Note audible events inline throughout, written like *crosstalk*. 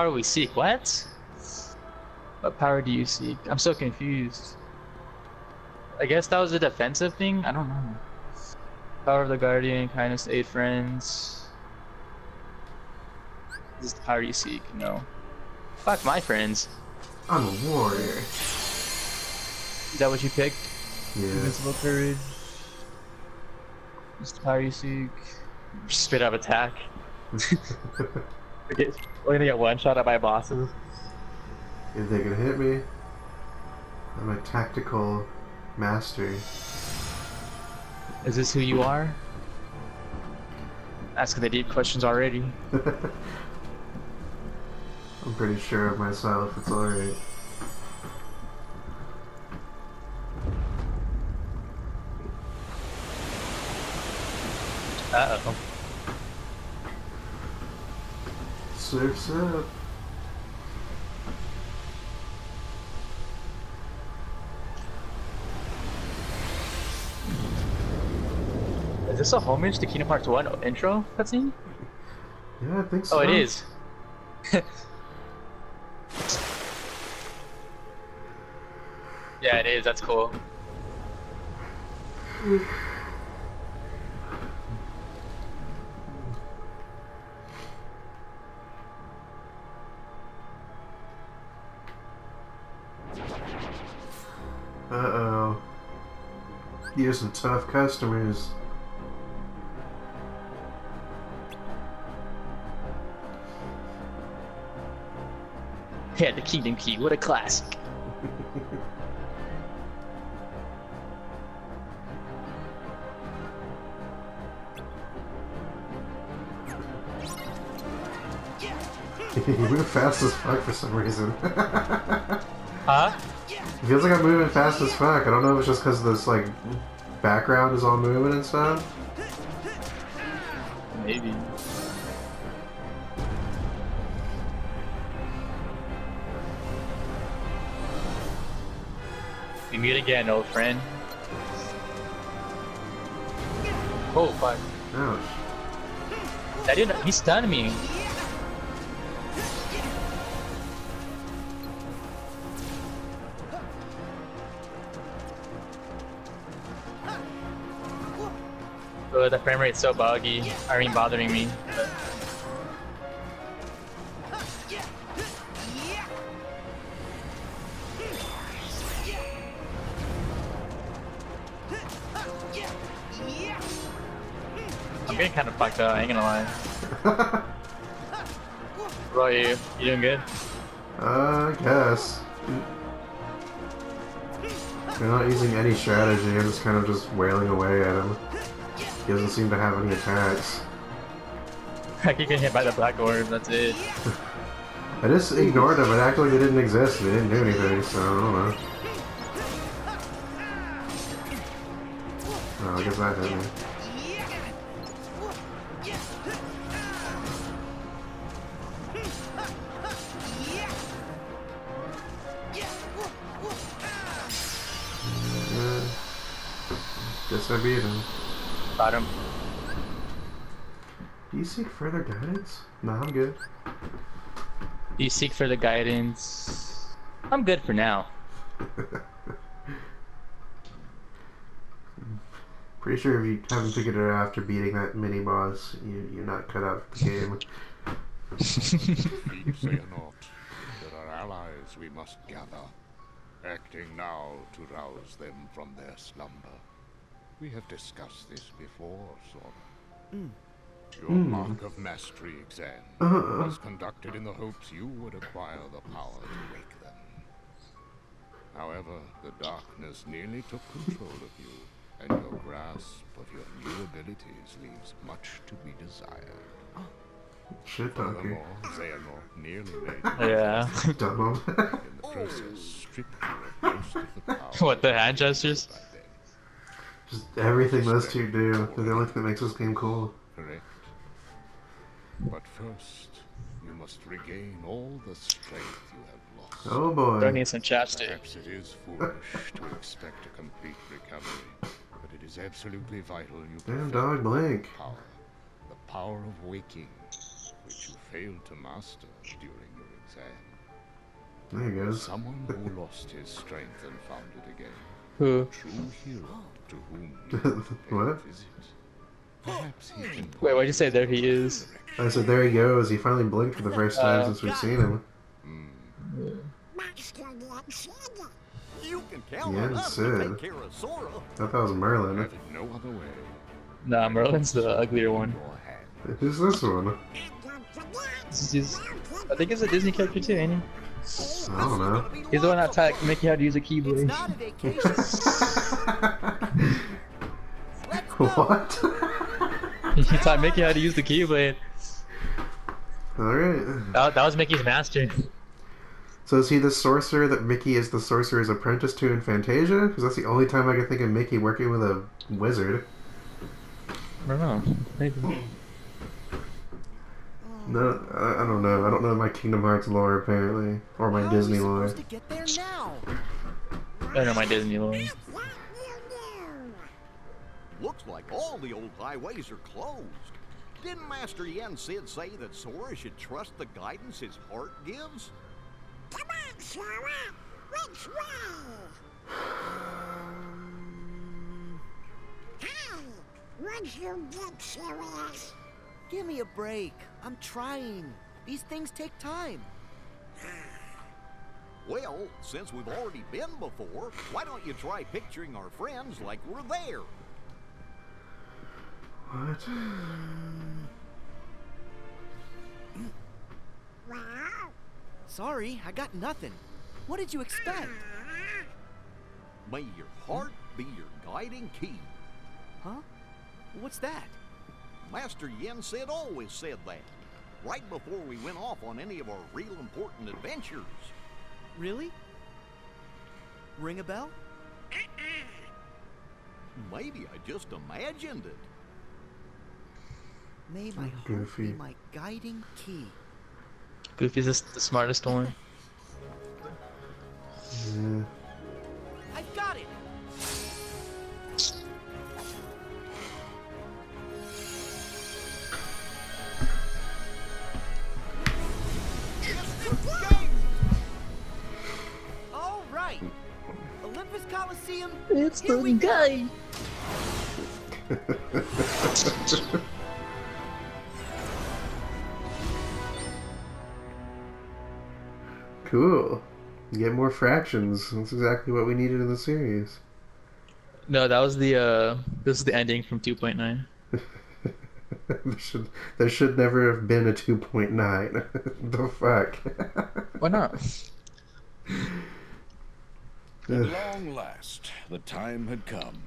Power we seek. What? What power do you seek? I'm so confused. I guess that was a defensive thing? I don't know. Power of the Guardian, kindness to aid friends. This is the power you seek, no. Fuck my friends. I'm a warrior. Is that what you picked? Yeah. Invincible courage. This is the power you seek. Spit up attack. *laughs* We're gonna get one shot at my bosses. if they can hit me, I'm a tactical master. Is this who you are? Asking the deep questions already. *laughs* *laughs* I'm pretty sure of myself, it's alright. Uh oh. Is this a homage to Kingdom Hearts 1 intro cutscene? Yeah, I think so. Oh, it is. *laughs* yeah, it is. That's cool. You have some tough customers. Yeah, the Kingdom Key. What a classic. *laughs* you move fast as fuck for some reason. *laughs* Huh? It feels like I'm moving fast as fuck. I don't know if it's just because of this like background is all moving and stuff. Maybe. We meet again, old friend. Oh, fuck. Ouch. That didn't. He stunned me. The frame rate's so buggy. I mean, bothering me. I'm getting kind of fucked up. I ain't gonna lie. *laughs* What about you? You doing good? Uh, I guess. They're not using any strategy, I'm just kind of just wailing away at him. He doesn't seem to have any attacks. I keep getting hit by the black orb. That's it. *laughs* I just ignored them, it acted like they didn't exist, they didn't do anything, so I don't know. Oh, I guess that hit me. You seek further guidance? No, I'm good. Do you seek further guidance? I'm good for now. *laughs* Pretty sure if you haven't figured it out after beating that mini boss, you, you're not cut out for the game. *laughs* Speak, not. There are allies we must gather. Acting now to rouse them from their slumber. We have discussed this before, Sora. Hmm. Your hmm. Mark of Mastery exam Uh-uh. was conducted in the hopes you would acquire the power to wake them. However, the darkness nearly took control of you, and your grasp of your new abilities leaves much to be desired. Shit talker. Furthermore, Xehanort nearly made *laughs* Yeah. *laughs* Dumb in the process stripped you of most of the power. *laughs* what, the hand gestures? Just everything those two do. They're the only thing that makes this game cool. Correct. But first, you must regain all the strength you have lost. Oh Don't boy. need some chapstick. Perhaps it is foolish to expect a complete recovery, but it is absolutely vital you Damn perfect dog Blink. power. The power of waking, which you failed to master during your exam. There he goes. Someone who lost his strength and found it again. Who? True hero to whom *laughs* you pay What? a visit. Perhaps he can Wait, why'd you say there he is? I said, there he goes. He finally blinked for the first time Uh, since we've seen him. Master Yaksada. You can count Yeah, on us Sid. take care of Sora. I thought that was Merlin. no other way. Nah, Merlin's the uglier one. Your. Who's this one? And don't forget, This is- I think it's a Disney character too, ain't I don't know. He's the one that taught Mickey how to use a It's keyblade. not a vacation. *laughs* Let's go. what? He taught Mickey how to use the keyblade. Alright. That, that was Mickey's master. So is he the sorcerer that Mickey is the sorcerer's apprentice to in Fantasia? Because that's the only time I can think of Mickey working with a wizard. I don't know. Maybe. No, I, I don't know. I don't know my Kingdom Hearts lore apparently, or my How Disney lore. supposed to get there now? I don't know my Disney lore. That you do. Looks like all the old highways are closed. Didn't Master Yen Sid say that Sora should trust the guidance his heart gives? Come on, Sora. Which way? Hey, would you get serious? Give me a break. I'm trying. These things take time. Well, since we've already been before, why don't you try picturing our friends like we're there? What? Well, Sorry, I got nothing. What did you expect? May your heart be your guiding key. Huh? What's that? Master Yen Sid always said that, right before we went off on any of our real important adventures. Really? Ring a bell? Maybe I just imagined it. May my heart Goofy. be my guiding key. Goofy's the, the smartest one. Yeah. *laughs* I've got it! All right. Olympus Coliseum. It's Here we go. guy. *laughs* Cool. Get more fractions. That's exactly what we needed in the series. No, that was the uh this is the ending from 2.9. *laughs* there should there should never have been a 2.9. *laughs* the fuck. Why not? At long last, the time had come.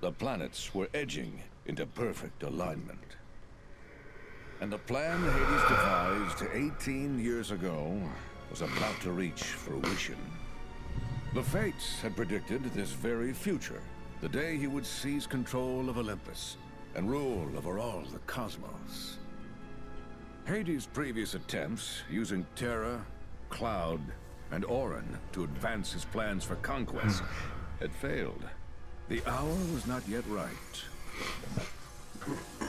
The planets were edging into perfect alignment. And the plan Hades devised 18 years ago was about to reach fruition. The Fates had predicted this very future, the day he would seize control of Olympus and rule over all the cosmos. Hades' previous attempts, using Terra, Cloud, and Auron to advance his plans for conquest, had failed. The hour was not yet right.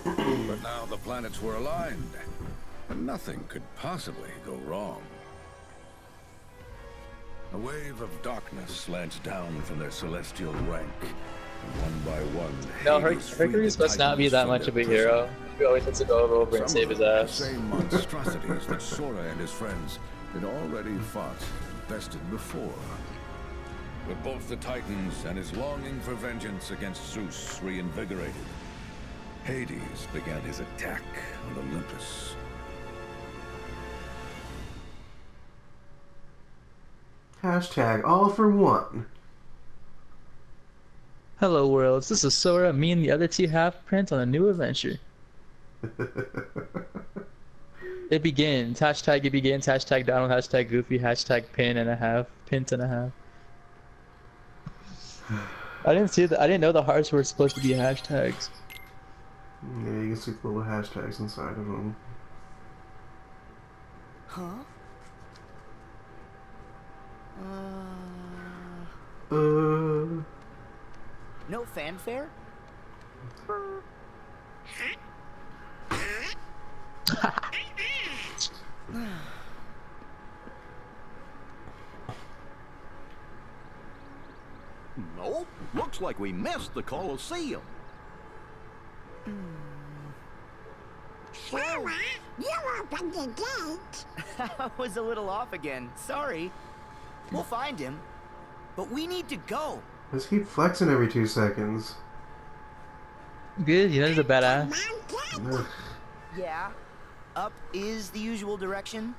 But now the planets were aligned, and nothing could possibly go wrong. A wave of darkness slanced down from their celestial rank. One by one, No, Her- Hercules must not be that much of a hero. He always has to go over and Some save of his them the ass. Same monstrosities that Sora and his friends had already fought and bested before. With both the Titans and his longing for vengeance against Zeus reinvigorated, Hades began his attack on Olympus. Hashtag all for one. Hello worlds, this is Sora, me and the other two half prints on a new adventure. *laughs* It begins. Hashtag it begins. Hashtag Donald. Hashtag Goofy. Hashtag pin and a half. Pint and a half. *sighs* I didn't see that. I didn't know the hearts were supposed to be hashtags. Yeah, you can stick little hashtags inside of them. Huh? Uh. Uh. No fanfare? nope. Looks like we missed the Colosseum. Mm. You opened the gate. *laughs* I was a little off again. Sorry. We'll find him. But we need to go. Let's keep flexing every two seconds. Good, you know he's a badass. Mountain? Ugh. Yeah. Up is the usual direction.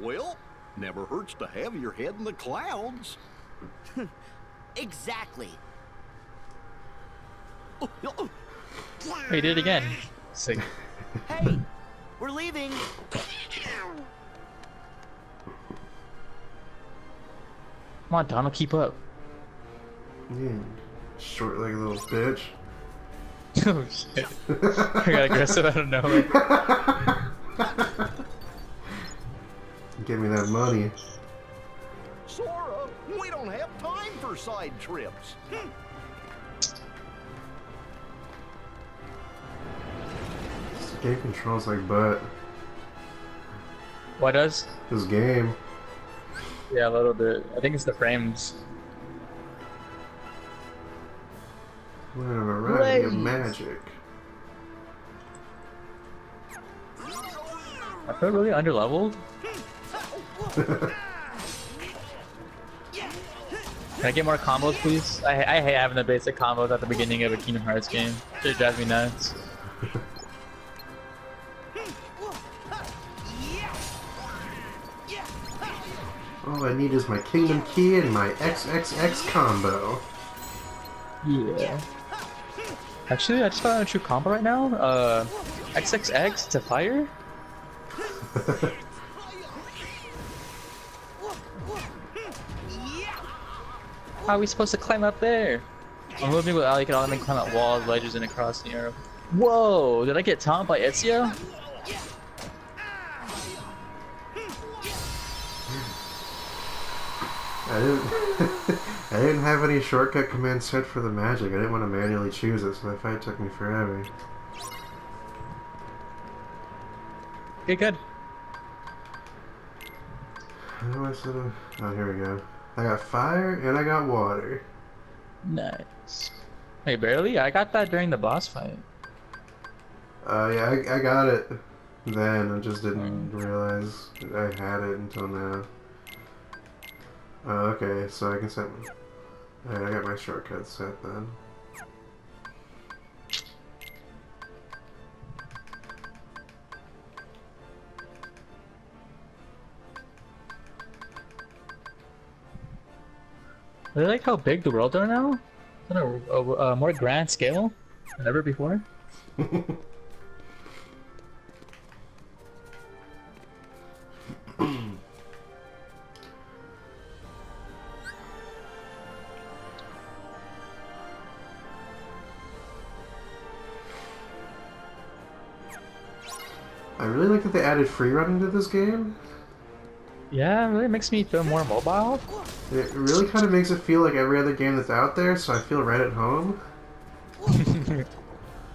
Well, never hurts to have your head in the clouds. *laughs* Exactly. Oh, Oh, he did it again. Sick. Hey, we're leaving. Come on, Donald, keep up. Yeah. Short legged little bitch. *laughs* oh shit. I got aggressive out of nowhere. *laughs* Give me that money. Sora, we don't have time for side trips. Hmm. This game controls like butt. What does? This game. Yeah, a little bit. I think it's the frames. What a variety of magic. I feel really underleveled. *laughs* Can I get more combos, please? I, I hate having the basic combos at the beginning of a Kingdom Hearts game. It drives me nuts. *laughs* All I need is my Kingdom Key and my XXX combo. Yeah. Actually, I just found a true combo right now. Uh, XXX to fire. *laughs* How are we supposed to climb up there? I'm moving without you can only climb up walls, ledges, and across the arrow. Whoa! Did I get taunted by Ezio? I didn't. *laughs* I didn't have any shortcut commands set for the magic. I didn't want to manually choose it, so that fight took me forever. Okay, good. How do I set a... Oh, here we go. I got fire and I got water. Nice. Hey, barely? I got that during the boss fight. Uh, yeah, I, I got it then. I just didn't realize I had it until now. Oh, okay, so I can set. Alright, I got my shortcut set then. I like how big the worlds are now. On a, a, a more grand scale than ever before. *laughs* added free run into this game. Yeah, it really makes me feel more mobile. It really kind of makes it feel like every other game that's out there, so I feel right at home. *laughs*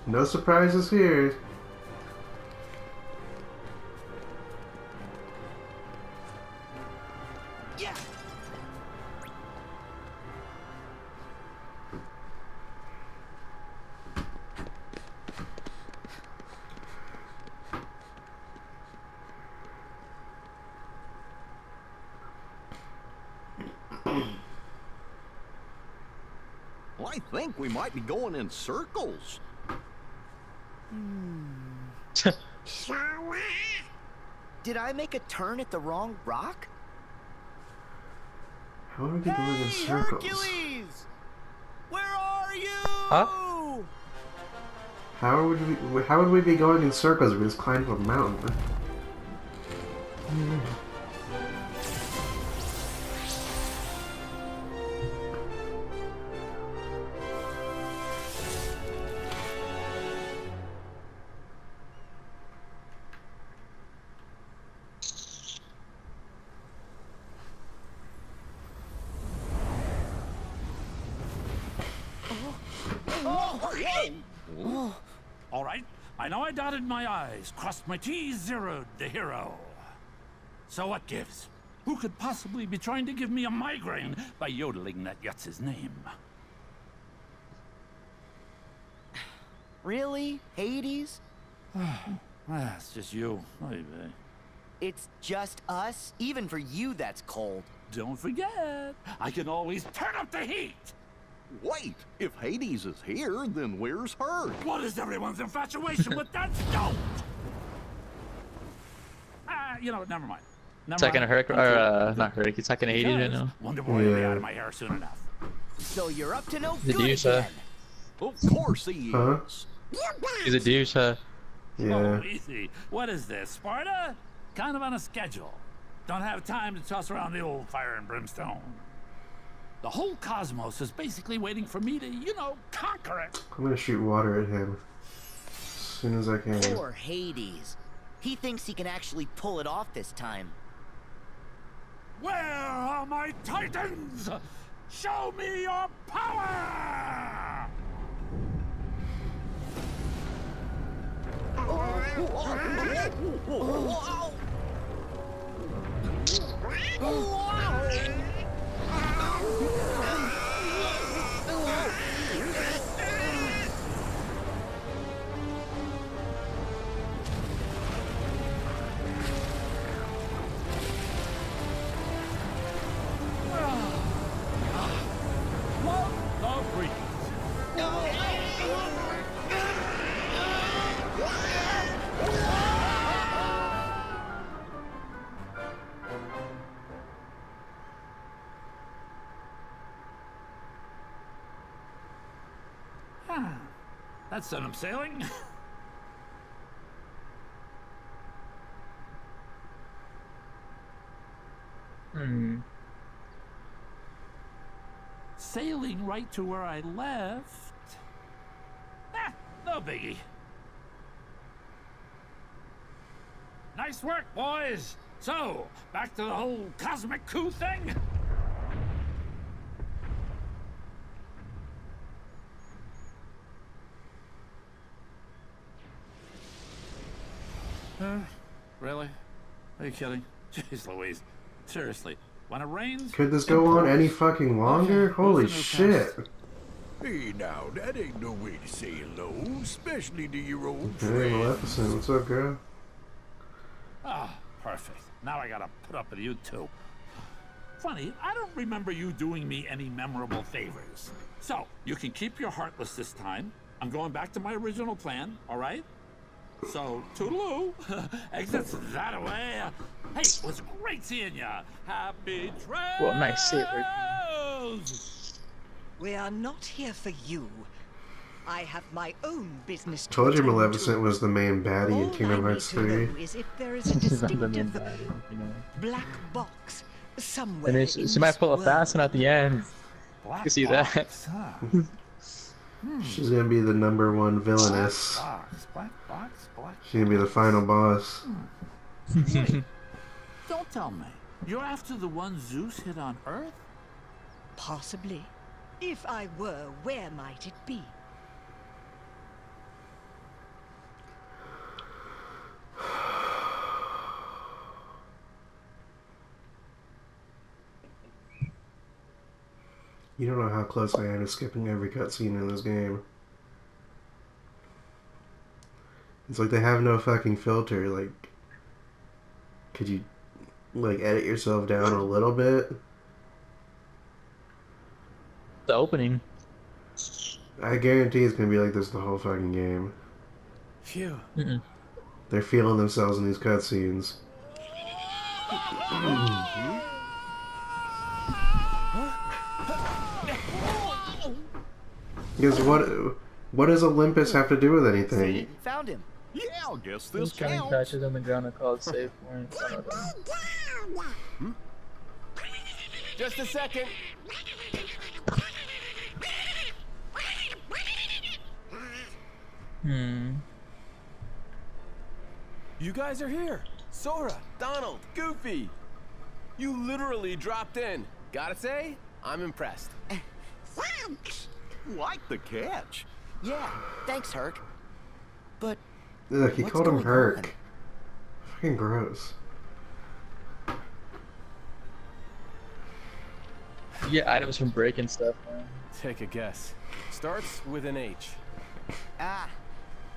No surprises here. I think we might be going in circles. Hmm. Sora? *laughs* Did I make a turn at the wrong rock? How are we going in circles? Hercules! Where are you? Huh? How would we? How would we be going in circles if we just climbed a mountain? All right, I know I dotted my I's, crossed my T's, zeroed the hero. So what gives? Who could possibly be trying to give me a migraine by yodeling that Yutz's name? Really? Hades? *sighs* Ah, it's just you. It's just us? Even for you, that's cold. Don't forget, I can always turn up the heat. Wait, if Hades is here, then where's her? What is everyone's infatuation with that stone? Ah, you know, what, never mind. Never It's like an mind. hurricane, or through. uh, not hurricane. It's like an 80 right now. Wonder Boy will be out of my hair soon enough. So you're up to no The good douche, uh, again. Of course he Huh? is. He's a douche, huh? Yeah. Oh, easy. What is this, Sparta? Kind of on a schedule. Don't have time to toss around the old fire and brimstone. The whole cosmos is basically waiting for me to, you know, conquer it. I'm gonna shoot water at him as soon as I can. Poor Hades. He thinks he can actually pull it off this time. Where are my titans? Show me your power! Breeze. Ah, That's sent him sailing. *laughs* Hmm. Sailing right to where I left. Ah, no biggie. Nice work, boys. So, back to the whole cosmic coup thing. Uh, really? Are you kidding? Jeez Louise. Seriously, when it rains... Could this go on any fucking longer? Okay, Holy those are no shit! tests. Hey now, that ain't no way to say hello, especially to your old Hey, friend. Maleficent, what's up, girl? Ah, perfect. Now I gotta put up with you too. Funny, I don't remember you doing me any memorable favors. So, you can keep your heartless this time. I'm going back to my original plan, alright? So, toodaloo. *laughs* Exits that away. Hey, it was great seeing ya. Happy travels! What a nice sailor. We are not here for you. I have my own business to Told you. Maleficent was the main baddie in All Kingdom Hearts need 3. is if there is a *laughs* She's not the main distinctive baddie, you know. black box somewhere. And she, she might pull a fast one at the end. Black can see that. *laughs* box, huh? She's gonna be the number one villainess. Box, black box, black She's gonna be the final boss. Hmm. *laughs* Don't tell me. You're after the one Zeus hit on Earth? Possibly. If I were, where might it be? You don't know how close I am to skipping every cutscene in this game. It's like they have no fucking filter. Like, could you, like, edit yourself down a little bit? The opening. I guarantee it's gonna be like this the whole fucking game. Phew. Mm-mm. They're feeling themselves in these cutscenes. Mm-hmm. Because what, what does Olympus have to do with anything? See? Found him. Yeah, I guess this Shining counts. patches on the ground are called save points. I. Just a second. Hmm. You guys are here. Sora, Donald, Goofy. You literally dropped in. Gotta say, I'm impressed. *laughs* Thanks. Like the catch. Yeah, thanks, Herc. But Ugh, he What's called him going Herc. on? Fucking gross. You get items from breaking stuff. Man. Take a guess. Starts with an H. Ah,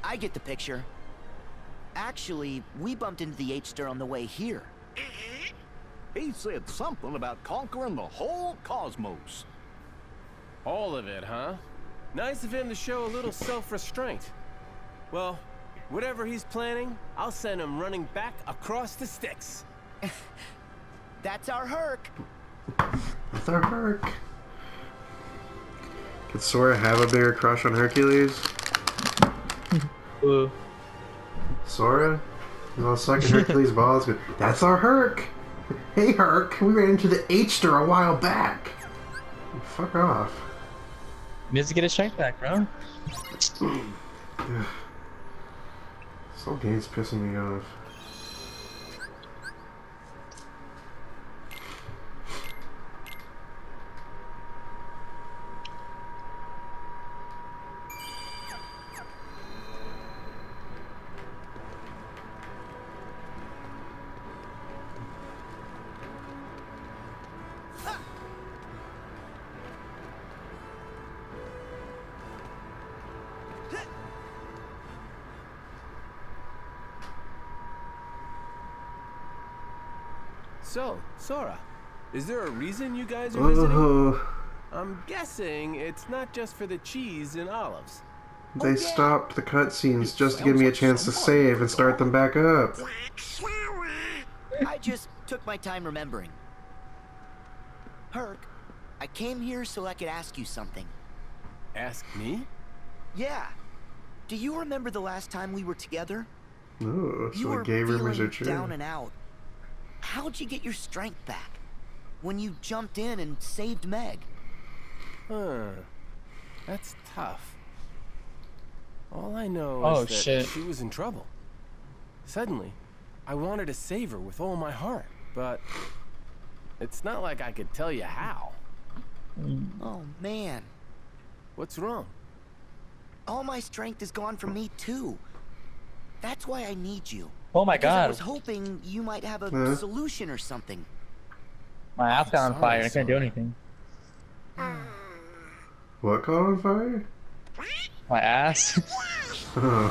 I get the picture. Actually, we bumped into the H-Star on the way here. He said something about conquering the whole cosmos. All of it, huh? Nice of him to show a little self-restraint. Well, whatever he's planning, I'll send him running back across the sticks. *laughs* That's our Herc. That's our Herc. Could Sora have a bigger crush on Hercules? *laughs* Ooh. Sora? He's all sucking Hercules' balls. But That's our Herc! Hey Herc, we ran into the H-Star a while back! Fuck off. Needs to get his strength back, bro. Whole game's pissing me off. So, Sora, is there a reason you guys are visiting? Oh, I'm guessing it's not just for the cheese and olives. they oh, stopped the cutscenes just to give me a chance to save and start them back up. I just took my time remembering. Herc, I came here so I could ask you something. Ask me? Yeah. Do you remember the last time we were together? Oh, so were the gay rumors feeling are true. down and out. How'd you get your strength back? When you jumped in and saved Meg? Huh. That's tough. All I know Oh, is that shit. she was in trouble. Suddenly, I wanted to save her with all my heart, but it's not like I could tell you how. Mm. Oh, man. What's wrong? All my strength is gone from me, too. That's why I need you. Oh my god. I was hoping you might have a Huh? solution or something. My ass got on fire and I couldn't do anything. What caught on fire? My ass? *laughs* Oh.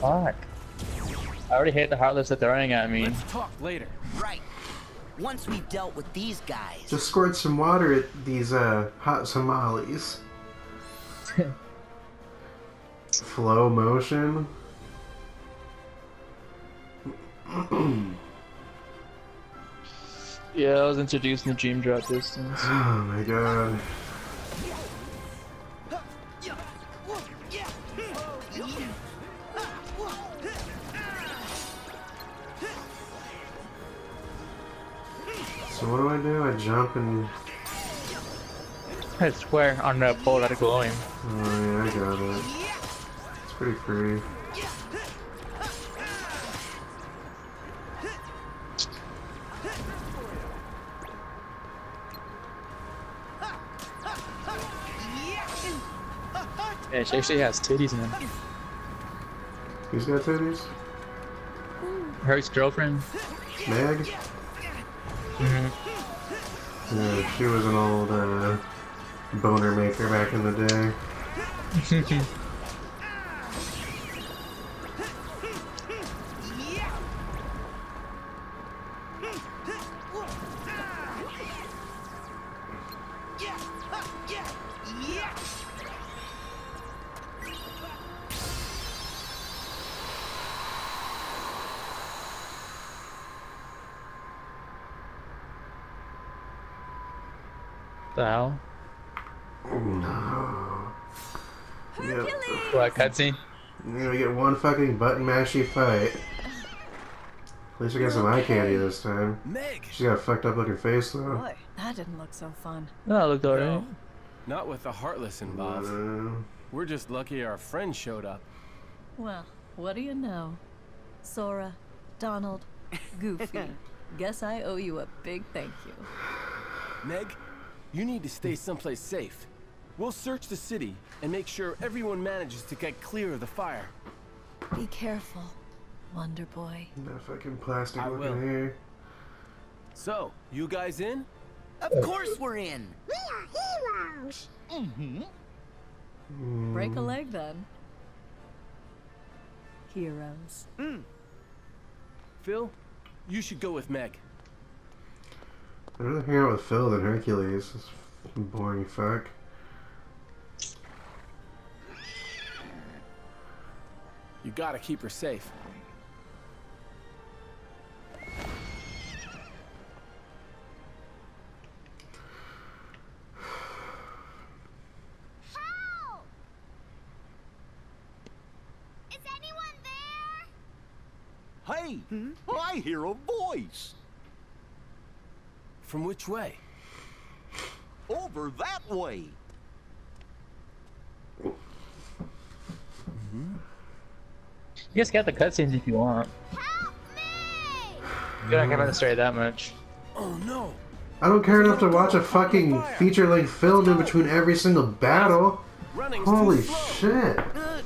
Fuck. I already hate the heartless that they're throwing at me. Let's talk later. Right. Once we've dealt with these guys. Just squirt some water at these uh, hot Somalis. *laughs* Flow motion. Yeah, I was introduced in the dream drop distance. Oh my god. Do I jump and... I swear on the pole that are glowing. Oh yeah, I got it. It's pretty free. Yeah, she actually has titties in them. Who's got titties? Her ex-girlfriend. Meg? Mhm. Yeah, she was an old uh, boner maker back in the day. *laughs* the hell? No. Yep. What, cutscene? You're gonna get one fucking button mashy fight. At least we got some eye candy this time. Meg! She's got a fucked up looking face though. Boy, that didn't look so fun. No, it looked alright. No, not with the Heartless involved. Uh, We're just lucky our friend showed up. Well, what do you know? Sora, Donald, *laughs* Goofy. Guess I owe you a big thank you. Meg, you need to stay someplace safe. We'll search the city and make sure everyone manages to get clear of the fire. Be careful. Wonder Boy. That fucking plastic I looking will. hair. So, you guys in? Of course we're in. We are heroes. Mm-hmm. Break a Mm. leg then. Heroes. Phil, you should go with Meg. I'd rather hang out with Phil than Hercules. This fucking boring fuck. You gotta keep her safe. Help! Is anyone there? Hey, I hear a voice. From which way? Over that way. You guys got the cutscenes if you want. Help me! You don't care about the story that much. Oh no! I don't care enough to watch a fucking feature-length film in between every single battle. Running's Holy shit. Uh,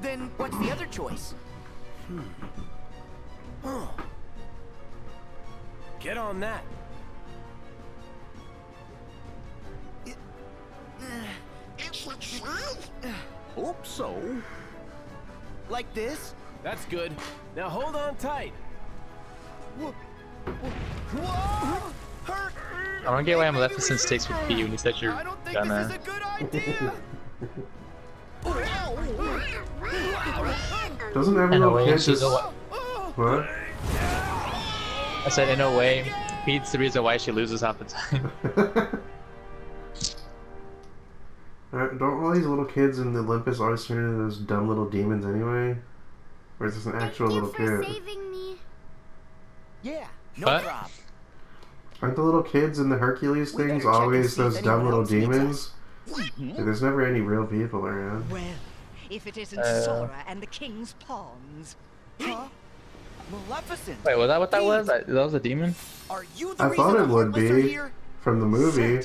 then what's the other choice? Huh. Get on that. Hope so. Like this? That's good. Now hold on tight. Hurt! I don't get why I'm Maleficent's sticks with P when you said you're I don't think gonna. this is a good idea. *laughs* Doesn't every In a little way, kid she's just... a wa- What? I said in a way, Pete's the reason why she loses half the time. *laughs* Uh, Don't all these little kids in the Olympus always turn into those dumb little demons anyway? Or is this an actual Thank you little for kid? saving me. Yeah, no What? problem. Aren't the little kids in the Hercules We things better check and always those dumb little demons? Mm-hmm. There's never any real people around. Well, if it isn't Uh. Sora and the King's Pawns. Huh? Maleficent! Wait, was that what that was? That, that was a demon? Are you the I thought it would be here? From the movie,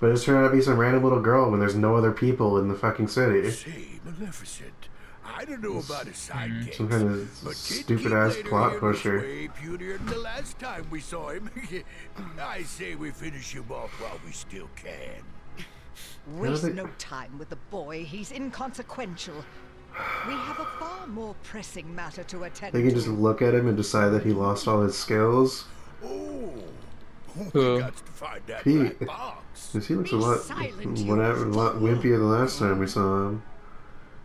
but it turned out to be some random little girl when there's no other people in the fucking city. Say, Maleficent, I don't know about a sidekick. Some kind of stupid ass plot Later here was pusher. Way punier than the last time we saw him. *laughs* I say we finish him off while we still can. *laughs* Waste they- no time with the boy. He's inconsequential. We have a far more pressing matter to attend They can just look at him and decide that he lost all his skills. Oh, Oh, Who? to find that Pete. black box. Because he looks a lot, silent, whatever, a lot wimpier the last time we saw him.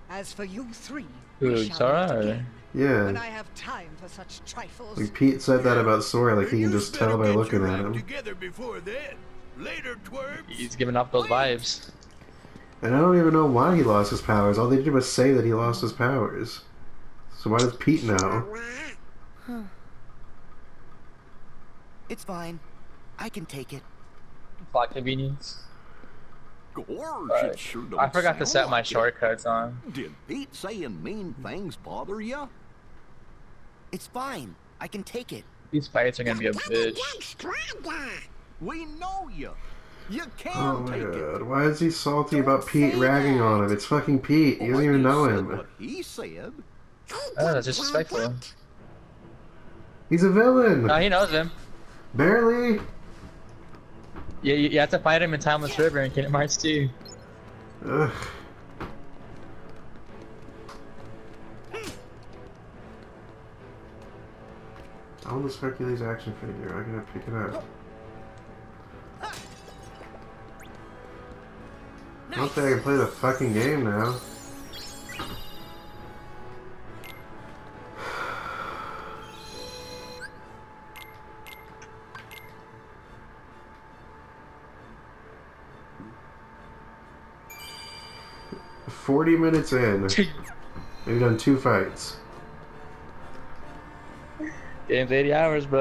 As for you three, Who, we shall Sora, meet. When I Yeah. have time for such trifles. Like Pete said that about Sora, like he You can just tell by looking at him. Together before then. Later, twerps. He's giving off those vibes. And I don't even know why he lost his powers. All they did was say that he lost his powers. So why does Pete know? It's fine. I can take it. Plot convenience. Gorge, Right. sure I forgot to set my like it. shortcuts on. Did Pete saying mean things bother you? It's fine. I can take it. These fights are gonna be a bitch. We know you. You can Oh my take it. god, why is he salty about Pete ragging on him? It's fucking Pete. He doesn't even know him. What he said. Oh, that's disrespectful. He's a villain. No, he knows him. Barely. Yeah, you, you have to fight him in Timeless River in Kingdom Hearts 2. Ugh. I want this Hercules action figure. I gotta pick it up. I don't think I can play the fucking game now. Forty minutes in, *laughs* we've done two fights. Game's 80 hours, bro.